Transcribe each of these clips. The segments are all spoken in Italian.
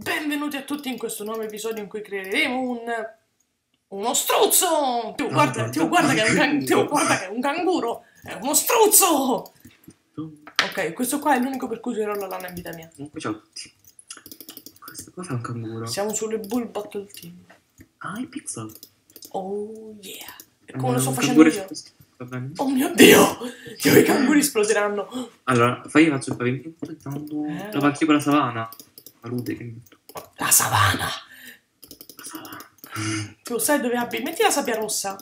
Benvenuti a tutti in questo nuovo episodio in cui creeremo un... Uno struzzo! Teo, guarda, Teo, guarda, che è un can- Teo, guarda che è un canguro! È uno struzzo! Ok, questo qua è l'unico per cui userò la lana in vita mia. Ciao a tutti. Questo cosa è un canguro? Siamo sulle Bull Battle Team. Ah, i pixel. Oh yeah! E come lo sto facendo io? Oh mio Dio! Dio, i canguri esploderanno! Allora, fai io faccio il pavimento intanto Eh. la anche con la savana. Palude che. La savana! La savana. Tu sai dove abbi? Metti la sabbia rossa.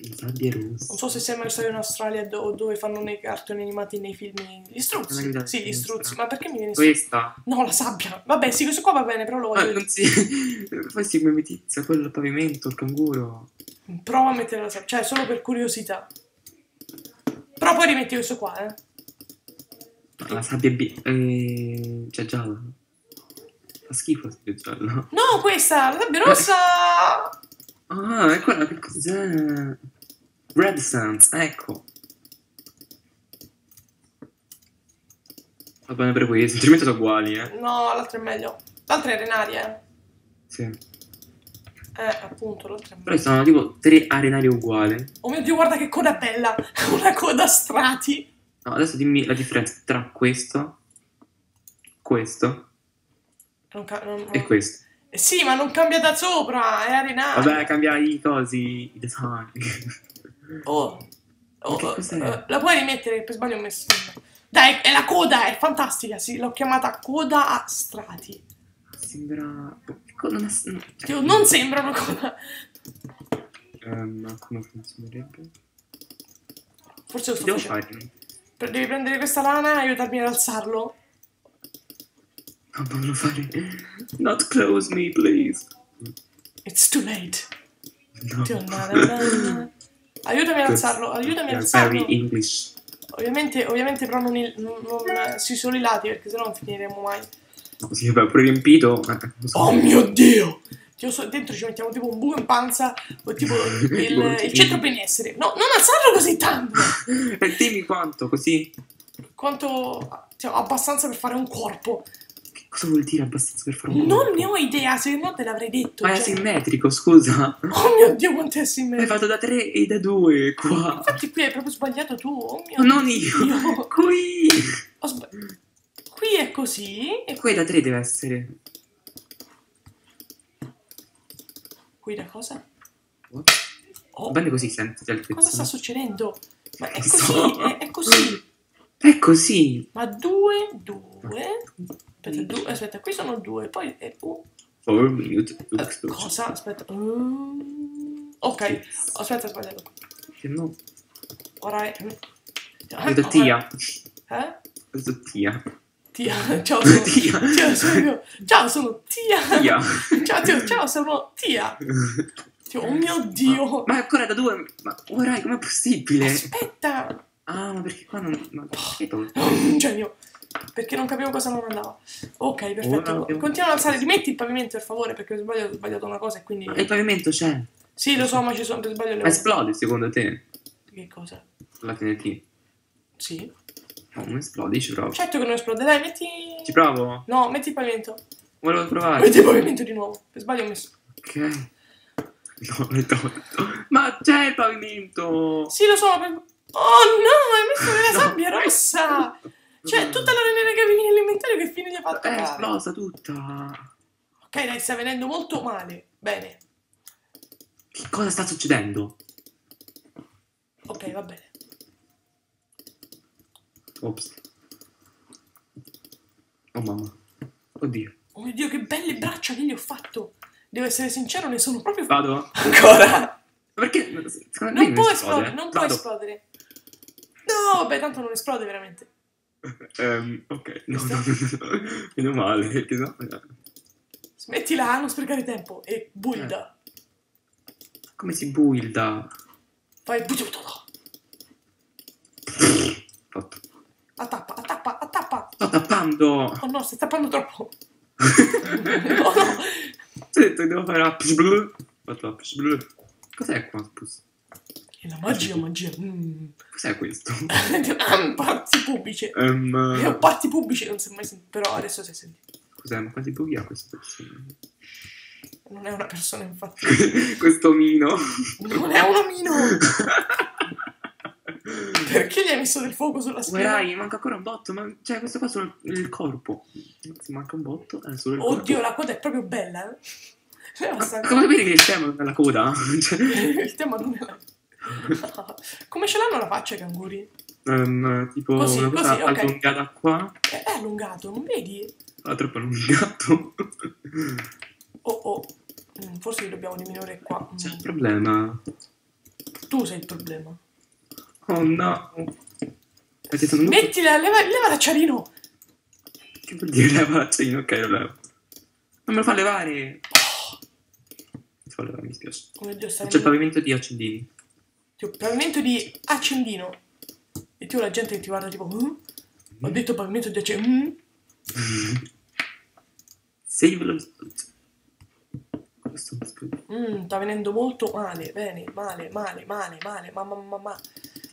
La sabbia rossa. Non so se sei mai stato in Australia do- o dove fanno nei cartoni animati nei film gli struzzi. Sì, gli struzzi. Ma perché mi viene su? Questa. No, la sabbia. Vabbè, sì, questo qua va bene, però lo Ah, voglio. non si... Poi si come tizia, quello il pavimento, il canguro. Prova a mettere la sabbia. Cioè, solo per curiosità. Però poi rimetti questo qua, eh. La sabbia bi... Eh... Cioè gialla. Fa schifo la sabbia gialla. No, questa, la sabbia rossa! Ah, è quella che cos'è? Red Sands, ecco. Va bene per questo, sinceramente sono uguali, eh. No, l'altra è meglio. L'altra è arenaria, eh. Sì. Eh, appunto, l'altra è Però meglio. sono tipo tre arenari uguali. Oh mio Dio, guarda che coda bella! Una coda strati. No, adesso dimmi la differenza tra questo, questo Non ca- non- non- e questo. Eh Sì, ma non cambia da sopra, è arenaria. Vabbè, cambia i cosi, i design. Oh, Ma oh, eh, la puoi rimettere? Per sbaglio ho messo. Dai, è la coda, è fantastica. Sì, l'ho chiamata coda a strati. Sembra... boh, Non, cioè, Dio, non sembra una coda. Ehm, come funzionerebbe? Forse lo sto Devo facendo. Pre- Devi prendere questa lana e aiutarmi ad alzarlo. No, non lo fare. Not close me, please. It's too late. No. Aiutami ad alzarlo, aiutami ad alzarlo. very English. Ovviamente, ovviamente però non, il- non- non sui soli lati, perché sennò non finiremo mai. No, sì, vabbè, pure riempito. Oh mio Dio! So- dentro ci mettiamo tipo un buco in panza o tipo il, il centro benessere. No, non alzarlo così tanto! E dimmi quanto, così. Quanto... cioè, abbastanza per fare un corpo. Che cosa vuol dire abbastanza per fare un Non corpo? ne ho idea, se no te l'avrei detto. Ma è cioè. asimmetrico, scusa. Oh mio Dio, quanto è Hai simmetrico. fatto da 3 e da 2 qua. Infatti qui hai proprio sbagliato tu. Oh mio Non Dio. io. Qui. Ho sba- Qui è così e Qui da 3 deve essere. Qui da cosa? Oh, bene così, senti cosa sta succedendo? Ma è così, è, è così. È così. Ma due, due. Aspetta, due, aspetta, qui sono due, poi è. 4 minutes to eh, cosa? Aspetta. Mm, ok, aspetta, sbagliato. Che no. Ora è. Vedo tia. Eh? Vedo tia. Tia, ciao, sono Tia. Tia, sono io. Ciao, sono Tia. Tia. Ciao, Tio, ciao, sono Tia. Tio, oh mio Dio. Ma è ancora da 2. Ma ora com'è possibile? Aspetta. Ah, ma perché qua non. Ma perché tolto? Un genio. Perché non capivo cosa non andava. Ok, perfetto. Ora abbiamo- Continua ad alzare, rimetti il pavimento per favore, perché ho sbagliato, ho sbagliato una cosa e quindi. Ma il pavimento c'è. Sì, lo so, ma ci sono per sbaglio le Ma esplode secondo te? Che cosa? La TNT? Sì. No, non esplode, ci provo. Certo che non esplode, dai, metti. Ci provo? No, metti il pavimento. Volevo provare. Metti il pavimento di nuovo. Per sbaglio ho messo. Ok. No, l'hai tolto. Ma c'è il pavimento! Sì, lo so, ma. Oh no, hai messo della No. sabbia rossa! Cioè, tutta la nera che avevi nell'inventario che fine gli ha fatto È fare? esplosa tutta. Ok, dai, sta venendo molto male. Bene. Che cosa sta succedendo? Ok, va bene. Ops. Oh mamma. Oddio. Oh mio Dio, che belle braccia che gli ho fatto! Devo essere sincero, ne sono proprio... Vado? Ancora? Perché? Non può esplode. esplodere, non può esplodere. No, vabbè, tanto non esplode veramente. Ehm, ok. No, no, no, no. Meno male. No? Smettila, non sprecare tempo. E builda. Come si builda? Fai builda. Fatto. Attappa, attappa, attappa. Sto tappando! Oh no, stai tappando troppo. Oh no. Ti ho detto che devo fare apps blu. Fatto apps blu. Cos'è qua, scusa? È la magia, magia. Mm. Cos'è questo? Ah, parti pubblici. Ehm, Io parti pubblici non si è mai sentito, però adesso si è sentito. Cos'è? Ma quanti buchi ha questa persona? Non è una persona, infatti. Questo omino. Non è un omino! Perché gli hai messo del fuoco sulla schiena? Guardai, manca ancora un botto, ma cioè questo qua è solo il corpo. Se manca un botto, è solo il Oddio, corpo. la coda è proprio bella, eh? Cioè, Ma come vedi che il tema non è la coda? Cioè, Il tema non è la... Come ce l'hanno la faccia i canguri? ehm, tipo Così, una cosa così, ok. allungata qua, È, è allungato, non vedi? la troppo allungato. Oh oh, Mm, forse li dobbiamo diminuire qua. C'è un problema. Tu sei il problema. Oh no. Sono. Mettila, leva, leva l'acciarino! Che vuol dire leva l'accino? Ok, lo levo. Non me lo fa levare. Si fa levare, mi spiace. Oh Dio, C'è il pavimento di accendini. Tipo, pavimento di accendino. E tu la gente che ti guarda tipo... "Mm? Ho detto pavimento di accendino. Mm? Save lo Questo è uno scudo. Mm, sta venendo molto male, bene, male, male, male, male, ma, ma, ma, ma.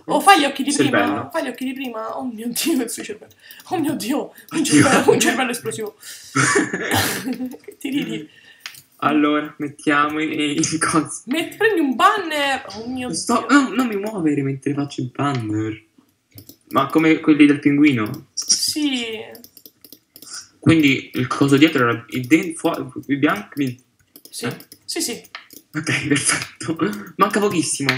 Oh, fai gli occhi di prima, Cervello. fai gli occhi di prima. Oh mio Dio, il suo cervello. Oh mio Dio, un cervello, un cervello esplosivo. che ti ridi? Allora, mettiamo i, i. Metti, prendi un banner. Oh mio Sto- Dio. no, non mi muovere mentre faccio il banner. Ma come quelli del pinguino. Sì. Quindi il coso dietro era il dentro, il bianco. il- Sì, Eh? sì, sì. Ok, perfetto. Manca pochissimo.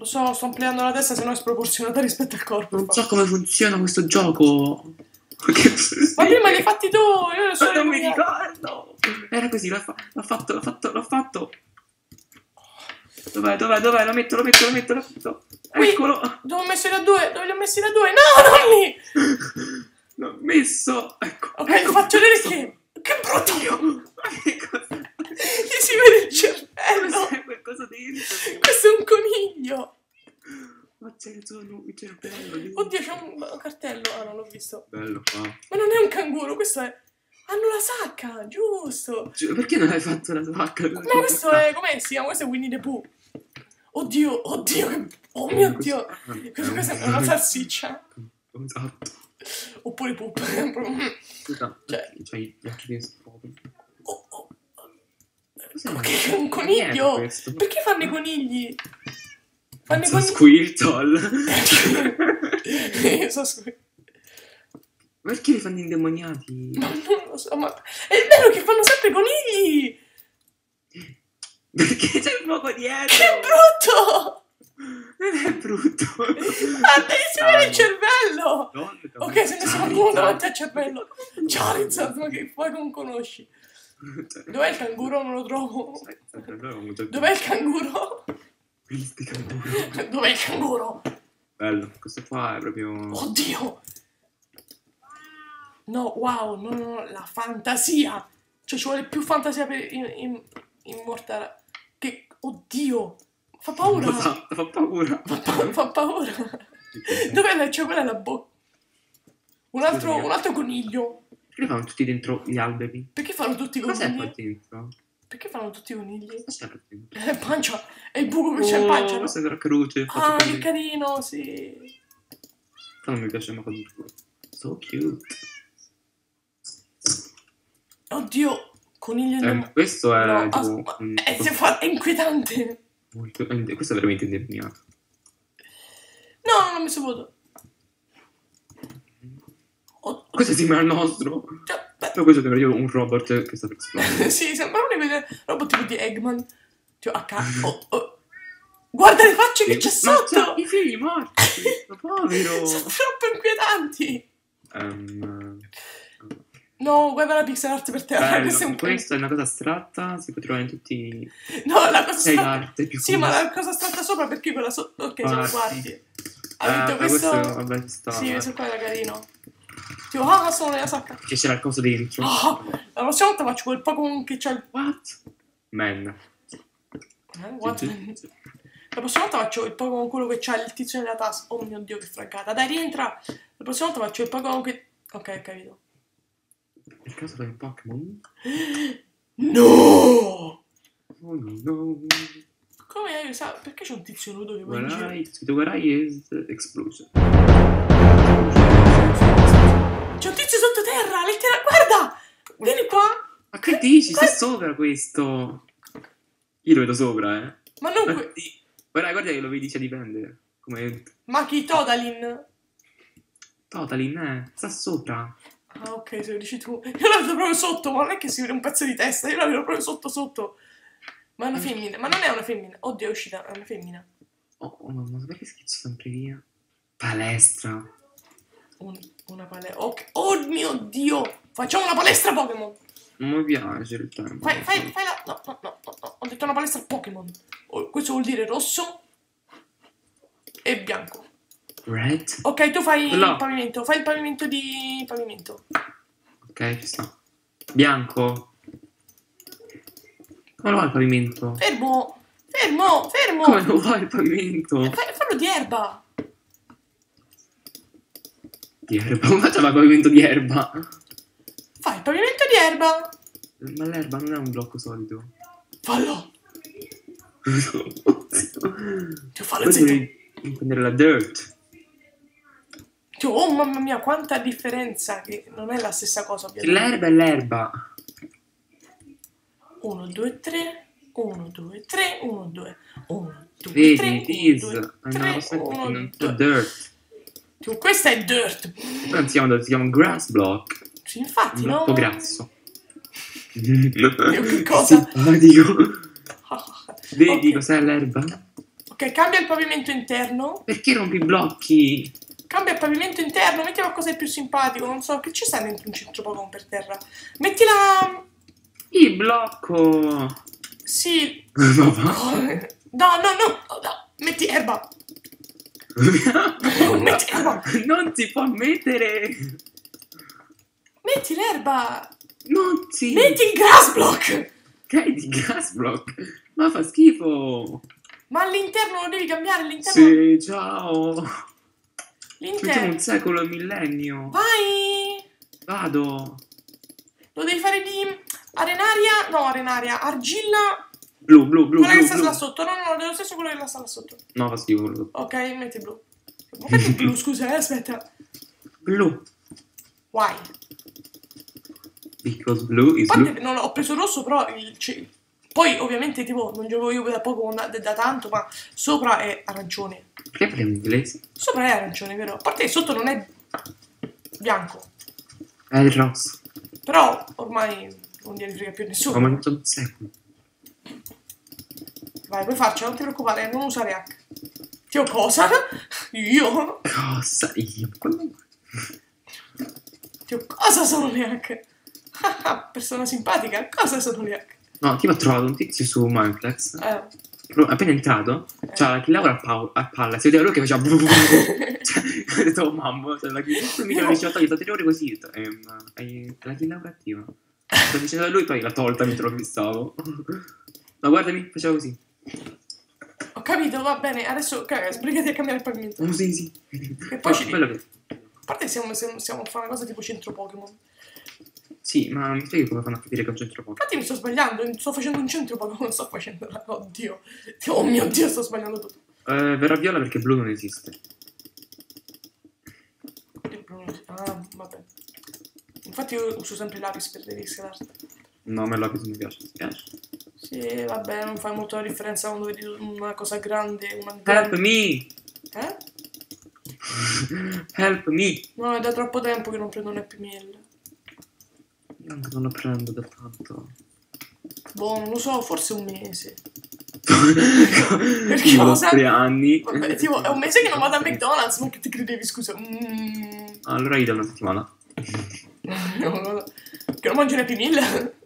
Lo so, sto ampliando la testa, sennò è sproporzionata rispetto al corpo. Non so come funziona questo gioco. Ma prima li hai fatti tu, io lo so. Non mi ricordo. Era così, l'ho, fa- fatto, l'ho fatto, l'ho fatto. Dov'è, dov'è, dov'è? Lo metto, lo metto, lo metto, lo metto. Qui. Eccolo. Dove ho messo da due? Dove li ho messi da due? No, non lì! L'ho messo. Ecco. Ok, ecco faccio vedere questo. che... Che brutto! Cosa? Gli si vede il cervello! Cos'è quel coso dentro? Questo è un coniglio! Ma c'è il suo il cervello lì. Oddio, c'è un cartello. Ah, non l'ho visto. Bello qua. Ma non è un canguro, questo è... Hanno la sacca, giusto! Gi- Perché non hai fatto la sacca? Ma questo è... Come si chiama? Questo è Winnie the Pooh. Oddio, oddio. Oh mio Dio! Questo, questa è una salsiccia. Esatto. Oppure poop. Scusa, Cioè- c'hai gli occhi di. Oh, oh. Cos'è? Ma che è un coniglio? Perché fanno i conigli? Fanno i Sono conigli... Squirtle. Io so scu- Perché li fanno indemoniati? Ma non lo so, ma è vero che fanno sempre i conigli! Perché c'è il fuoco dietro? Che brutto! Non è brutto. Gli si vede il cervello! Ok, se ne sono uno davanti al cervello. Charizard, ma che poi non conosci. Dov'è il canguro? Non lo trovo. Dov'è il canguro? Questi canguro. Dov'è il canguro? Bello, questo qua è proprio... Oddio! No, wow, no, no, la fantasia! Cioè, ci vuole più fantasia per in. Che, oddio! Fa paura! Fa, fa paura. Fa, pa- fa paura! Dov'è la, cioè, quella è la bocca? Un altro, un altro coniglio. Perché fanno tutti dentro gli alberi? Perché fanno tutti i Cos'è qua conigli? dentro? Perché fanno tutti i conigli? Cos'è qua dentro? È pancia! È il buco che c'è in pancia, no? questa è la croce. Ah, che carino, sì. Non mi piace ma così. So cute. Oddio, coniglio Eh, indemoniato. questo è No, tipo un- è, si fa- è inquietante. molto- eh, questo è veramente indemoniato. No, non ho messo voto. Oh, Questo sembra il nostro. cioè, beh, Però questo sembra io un robot che sta per esplodere. sì, sembra di quei robot tipo di Eggman. Tipo, a ca- oh, oh. Guarda le facce che c'è sotto! i figli morti. Povero. Sono troppo inquietanti! Ehm, No, guarda la pixel art per terra. bello. Questo è un Questa è una cosa astratta, si può trovare in tutti No, la cosa più Sì, ma la cosa strana sopra perché quella sotto. Ok, sono Guardi. guardi. Ha Ah, detto ma questo. vabbè, sta. Sì, questo qua era carino. Tipo, ah, sono nella sacca. Che c'era il coso dentro. Ah, la prossima volta faccio quel Pokémon che c'ha il. What? Man. Eh, what? La prossima volta faccio il Pokémon quello che c'ha il tizio nella tasca. Oh mio dio, che fraccata. Dai, rientra. La prossima volta faccio il Pokémon che. Ok, ho capito. Il caso del Pokémon? No! Oh no no. Come hai sa? Perché c'è un tizio nudo che va in What giro? I, so what I is explosion. C'è un tizio sottoterra, lettera. Guarda! Vieni qua! Ma che dici? Sta sopra questo. Io lo vedo sopra, eh. Ma non Guarda, qui. guarda guarda che lo vedi, cioè dipende. Come Ma chi Todalin? Totalin, eh. Sta sopra. Ah, ok, se lo dici tu. Io la vedo proprio sotto, ma non è che si vede un pezzo di testa, io la vedo proprio sotto sotto. Ma è una femmina, ma non è una femmina. Oddio, è uscita, è una femmina. Oh, oh mamma, perché schizzo sempre via? Palestra. Un- una palestra. Ok. Oh mio dio! Facciamo una palestra Pokémon! Non mi piace il tempo. Fai, fai, fai la. No, no, no, no. Ho detto una palestra Pokémon. Oh, questo vuol dire rosso e bianco. Red? Ok, tu fai No. il pavimento. Fai il pavimento di pavimento. Ok, ci sta. Bianco? Come lo fa il pavimento? Fermo! Fermo! Fermo! Come lo fa il pavimento? Fallo di erba! di erba? Non facciamo il pavimento di erba. Fai il pavimento di erba. Ma l'erba non è un blocco solido. Fallo. no. Ti fallo zitto. Prendere la dirt. Oh mamma mia, quanta differenza! Che non è la stessa cosa. L'erba è l'erba. 1, 2, 3, 1, 2, 3, 1, 2, 1, 2, 3, 1, 2, 3, 1, 2, 3, tu, questa è dirt. Non si chiama si chiama grass block. Sì, infatti, Un po' grasso. che cosa? Simpatico. Ah, ah, Vedi okay. cos'è l'erba? Ok, cambia il pavimento interno. Perché rompi i blocchi? Cambia il pavimento interno, metti qualcosa di più simpatico. Non so, che ci sta dentro un centropavon per terra? Metti la... Il blocco! Sì. no, no, no, no, metti erba. Metti erba. non si può mettere. Metti l'erba. Non si. Metti il grass block. Che di gas block. Ma fa schifo. Ma all'interno lo devi cambiare, all'interno... Sì, ciao. L'interno... un secolo e millennio. Vai! Vado. Lo devi fare di arenaria... No, arenaria. Argilla... Blu, blu, blu, quella che blu, sta blu. là sotto. No, no, no, dello stesso quello che la sta là sotto. No, fa schifo quello. Ok, metti blu. Ma perché blu, scusa, eh, aspetta. Blu. Why? Because blue is parte blue. che non ho preso rosso, però il... Poi, ovviamente, tipo, non gioco io da poco da, da tanto, ma sopra è arancione. Perché parliamo inglese? Sopra è arancione, vero? A parte che sotto non è bianco. È il rosso. Però ormai non gliene frega più nessuno. Ho mangiato un secolo. Vai, puoi farcela, non ti preoccupare, non usare H. Dio, cosa? Io? Cosa? Io? Quando... Dio, cosa sono le H? Persona simpatica, cosa sono le H? No, tipo ho trovato un tizio su Mineplex. Eh, Appena entrato, c'era chi lavora a, pau- a palla. Si vedeva lui che faceva. cioè, ho detto, oh, mamma, cioè, la chi. Poi mi diceva, togli tre ore così. Ehm, hai la chi lavora attiva. Sto dicendo a lui, poi l'ha tolta mentre lo fissavo. Ma guardami, faceva così. Ho capito, va bene, adesso ok, sbrigati a cambiare il pavimento. Oh, sì, sì. E poi ci... bello che. A parte che siamo, siamo, stiamo a fare una cosa tipo centro Pokémon. Sì, ma mi spieghi come fanno a capire che è un centro poco? Infatti mi sto sbagliando, sto facendo un centro Pokémon, non sto facendo. Oddio. Oh mio Dio, sto sbagliando tutto. Eh, verrà viola perché blu non esiste. Il blu non si- Ah, vabbè. Infatti io uso sempre lapis per art. No, a me l'apis mi piace, mi piace. Sì, vabbè, non fa molto la differenza quando vedi una cosa grande, una Help me! Eh? Help me! No, è da troppo tempo che non prendo un Happy Meal. Io anche non lo prendo da tanto. Boh, non lo so, forse un mese. Io ho tre anni. Vabbè, tipo, è un mese che non vado a McDonald's, ma che ti credevi, scusa? Mm. Allora io da una settimana. No, no, no. Che non mangi un Happy Meal?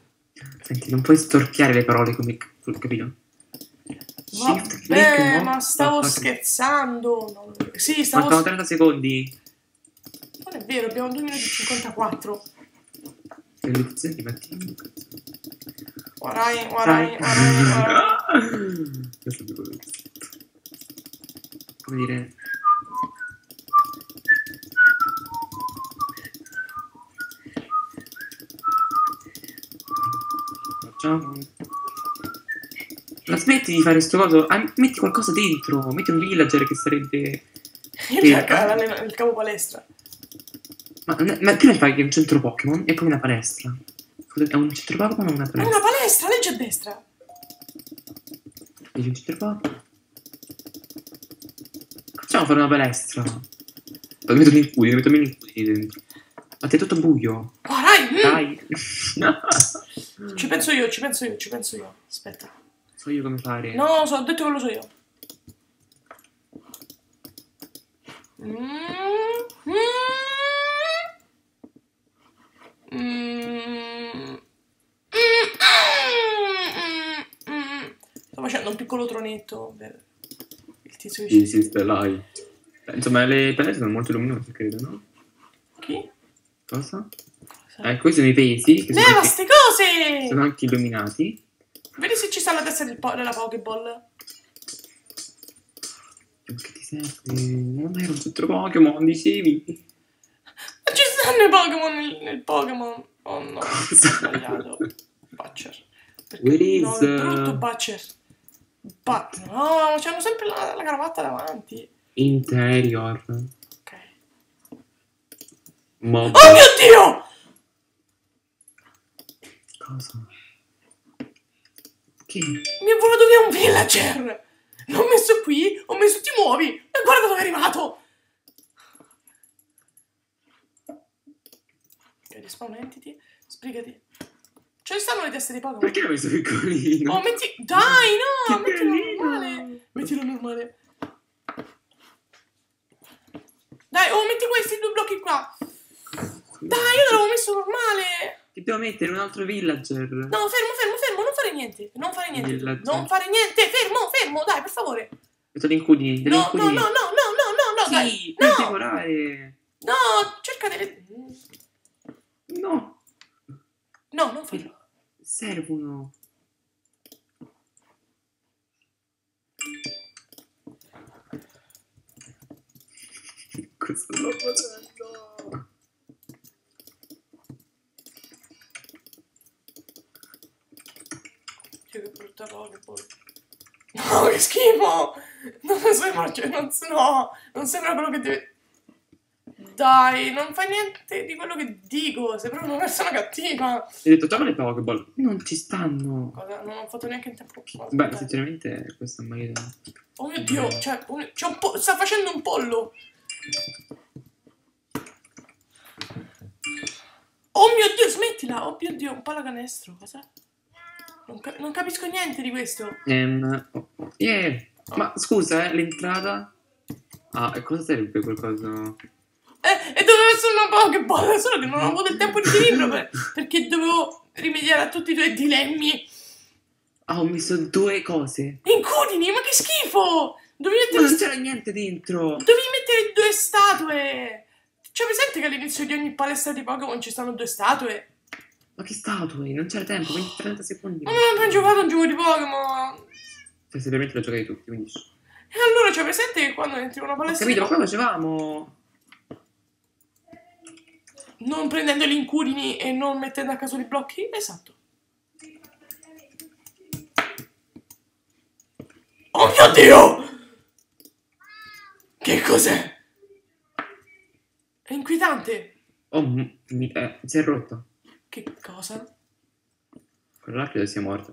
Senti, non puoi storpiare le parole come capito? Shift, click, no? ma stavo Ah, scherzando. No, sì, stavo... Mancano 30 secondi. Non è vero, abbiamo 2 minuti e 54. E le lezioni metti. Guarai, guarai, guarai, guarai. Come dire. Facciamo. Ma smetti di fare sto coso. Ah, metti qualcosa dentro. Metti un villager che sarebbe. Il, il, il capo palestra. Ma, ma prima fai un centro Pokémon e poi una palestra. È un centro Pokémon o una È palestra? una palestra, leggi a destra. Dici un centro Pokémon? Facciamo fare una palestra. Mi metto incudi, mi metto gli incudi dentro. Ma ti è tutto buio. Oh, dai, mm. Ci penso io, ci penso io, ci penso io. Aspetta. So io come fare. No, so, ho detto che lo so io. Mm, mm. Sto facendo un piccolo tronetto per il tizio sì, stai Insomma, le palestre sono molto luminose, credo, no? Chi? Cosa? Eh, questi sono i pesi, che Leva ste cose! sono anche illuminati. Vedi se ci sta la testa po- della Pokéball. Che ti serve? Non era un centro Pokémon, dicevi? Ma ci stanno i Pokémon nel, Pokémon. Oh no, ho sbagliato. Butcher. Perché- Where is, No, il brutto uh, Butcher. But, no, c'hanno sempre la, la cravatta davanti. Interior. Ok. Mob. Oh mio Dio! Cosa? Che? Mi è volato via un villager! L'ho messo qui, ho messo ti muovi e guarda dove è arrivato! Ok, respawn entity, sbrigati. Ci stanno le teste dei Pokémon? Perché l'ho messo piccolino? Oh, metti... Dai, no! Che mettilo bellino! normale! Mettilo normale. Dai, oh, metti questi due blocchi qua. Dai, io l'avevo messo normale. Ti devo mettere un altro villager. No, fermo, fermo, fermo, non fare niente. Non fare niente. Villager. Non fare niente, fermo, fermo, dai, per favore. Metto gli incudi. degli No, no, no, no, no, no, no, no, dai. Sì, per No, decorare. no, cerca delle... No, No, non farlo. servono. Cosa sto facendo? Dio, che brutta Pokéball. No, che schifo! Non sembra, cioè, non, no, non sembra quello che deve... Dai, non fai niente di quello che dico, sei proprio una persona cattiva. Hai detto già le Pokéball. Non ci stanno. Cosa? Non ho fatto neanche in tempo. no, Beh, aspetta. sinceramente questo è un maledetto. Oh mio Dio, cioè, un- c'è un po'... sta facendo un pollo. Oh mio Dio, smettila! Oh mio Dio, un pallacanestro, cos'è? Non, ca- non capisco niente di questo. Ehm, oh, oh, yeah. Ma scusa, eh, l'entrata. Ah, e cosa serve quel coso? Eh, e dovevo essere una Pokéball, solo che non ho avuto il tempo di finirlo per- perché dovevo rimediare a tutti i tuoi dilemmi. Ah, ho messo due cose. Incudini, ma che schifo! Dovevi Ma mettere, non c'era niente dentro. dovevi mettere due statue. C'è presente che all'inizio di ogni palestra di Pokémon ci stanno due statue? Ma che statue? Non c'era tempo, 20, 30 secondi. Ma non ho giocato un gioco di Pokémon. Cioè, semplicemente lo giocai tutti, quindi. E allora c'è presente che quando entri in una Ho palestra capito, di ma qua facevamo. non prendendo gli incudini e non mettendo a caso i blocchi? Esatto. Oh mio Dio! Che cos'è? È inquietante. Oh, mi, eh, si è rotto. Che cosa? Credo sia morto.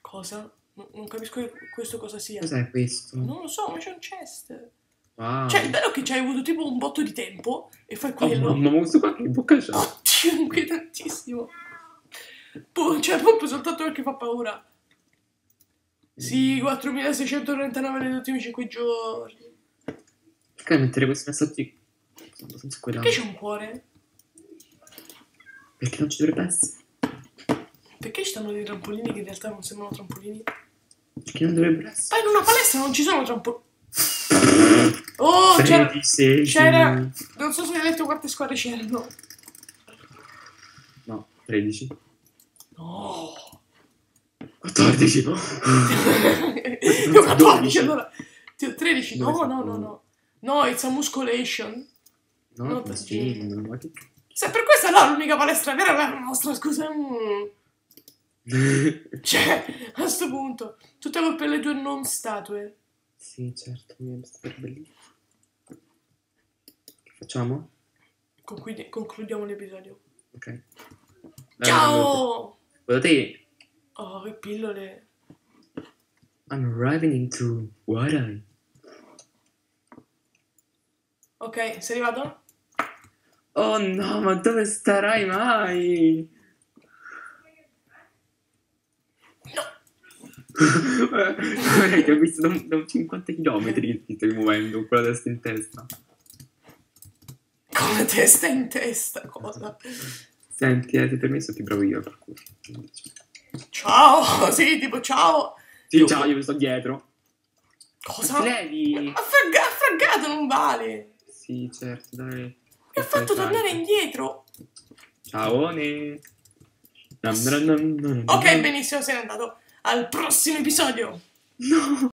Cosa? Non, non capisco questo cosa sia. Cos'è questo? Non lo so, ma c'è un chest. Wow. Cioè, il bello è che ci hai avuto tipo un botto di tempo e fai Oh, quello. mamma, ma questo qua che bocca c'ha? Oddio, inquietantissimo. Pu- cioè, proprio soltanto perché fa paura. Sì, 4639 negli ultimi 5 giorni. Perché mettere questi messaggi? Perché c'è un cuore? Perché non ci dovrebbe essere? Perché ci stanno dei trampolini che in realtà non sembrano trampolini? Perché non dovrebbe essere? Ma in una palestra non ci sono trampolini. Oh, c'era... C'era- Non so se hai detto quante squadre c'erano. No, 13. No. 14. No. Io 14 allora. Ti- 13. No, no, sono? no, no. No, it's a musculation. No, No, ma sì. sì, ma che... Se per questa là l'unica palestra vera è la nostra, scusa. Cioè, a sto punto, tutte colpe delle tue non statue. sì, certo, mi è stato bellissimo. Che facciamo? Concludi- concludiamo l'episodio. Ok. Ciao! Guarda te. Oh, che pillole. I'm arriving into what I... Ok, sei arrivato? Oh no, ma dove starai mai? No! Guarda, ti ho visto da, un- da un 50 km che ti stai muovendo con la testa in testa. Come testa in testa, cosa? Senti, eh, ti permesso ti provo io al parkour. Ciao! Sì, tipo ciao! Sì, ciao, io mi sto dietro. Cosa? Levi? Ha fraggato, non vale! Sì, certo, dai. Mi ha fatto tornare indietro! Ciao, ne. Nam, nam, nam, nam, nam. Ok, benissimo, sei andato. Al prossimo episodio! No!